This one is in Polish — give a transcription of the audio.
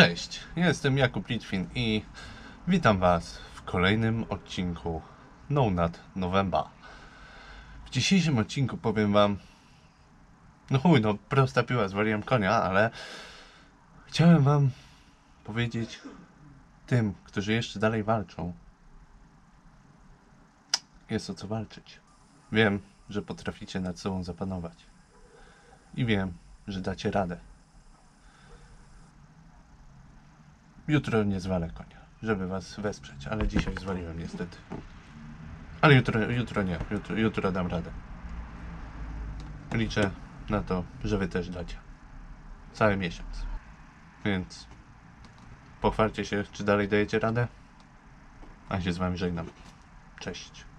Cześć, jestem Jakub Litwin i witam Was w kolejnym odcinku No Nad November. W dzisiejszym odcinku powiem Wam, no chuj, no prosta piła, zwaliłem konia, ale chciałem Wam powiedzieć tym, którzy jeszcze dalej walczą, jest o co walczyć. Wiem, że potraficie nad sobą zapanować i wiem, że dacie radę. Jutro nie zwalę konia, żeby was wesprzeć, ale dzisiaj zwaliłem niestety. Ale jutro, jutro nie, jutro, jutro dam radę. Liczę na to, że wy też dacie. Cały miesiąc. Więc pochwalcie się, czy dalej dajecie radę. A się z wami żegnam. Cześć.